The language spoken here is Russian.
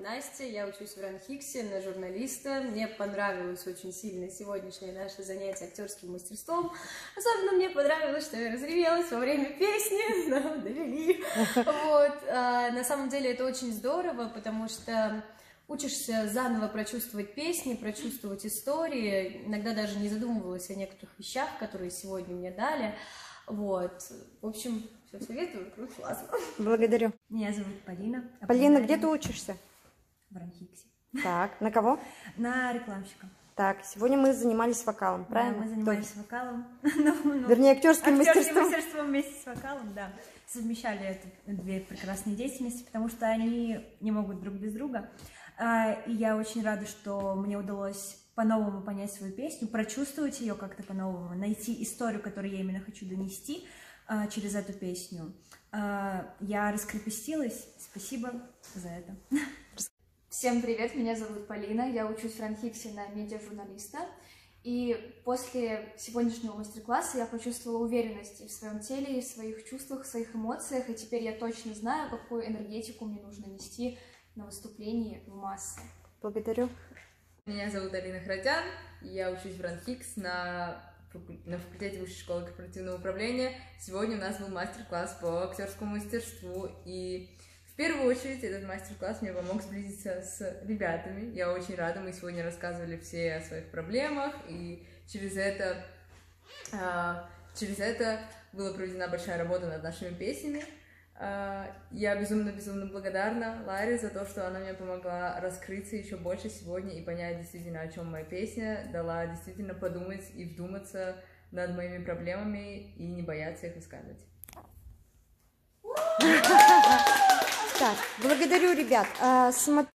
Настя, я учусь в Ранхиксе на журналиста. Мне понравилось очень сильно сегодняшнее наше занятие актерским мастерством. Особенно мне понравилось, что я разревелась во время песни, да, довели. Вот. А, на самом деле это очень здорово, потому что учишься заново прочувствовать песни, прочувствовать истории. Иногда даже не задумывалась о некоторых вещах, которые сегодня мне дали. Вот. В общем, все советую, круто, классно. Благодарю. Меня зовут Полина. Полина, где ты учишься? В Ранхиксе. Так, на кого? На рекламщика. Так, сегодня мы занимались вокалом, правильно? Да, мы занимались Точно. вокалом. Ну, ну, Вернее, актерским актерским мастерством. мастерством вместе с вокалом, да. Совмещали это две прекрасные деятельности, потому что они не могут друг без друга. А, И я очень рада, что мне удалось по-новому понять свою песню, прочувствовать ее как-то по-новому, найти историю, которую я именно хочу донести а, через эту песню. А, Я раскрепостилась. Спасибо за это. Всем привет, меня зовут Полина, я учусь в Ранхиксе на медиажурналиста. И после сегодняшнего мастер-класса я почувствовала уверенность и в своем теле, и в своих чувствах, в своих эмоциях, и теперь я точно знаю, какую энергетику мне нужно нести на выступлении в массы. Благодарю. Меня зовут Алина Хратян, я учусь в Ранхикс на, на факультете Высшей школы корпоративного управления. Сегодня у нас был мастер-класс по актерскому мастерству, и в первую очередь этот мастер-класс мне помог сблизиться с ребятами. Я очень рада, мы сегодня рассказывали все о своих проблемах, и через это, а, через это была проведена большая работа над нашими песнями. А, Я безумно-безумно благодарна Ларе за то, что она мне помогла раскрыться еще больше сегодня и понять действительно, о чем моя песня, дала действительно подумать и вдуматься над моими проблемами и не бояться их высказывать. Так, благодарю, ребят. А,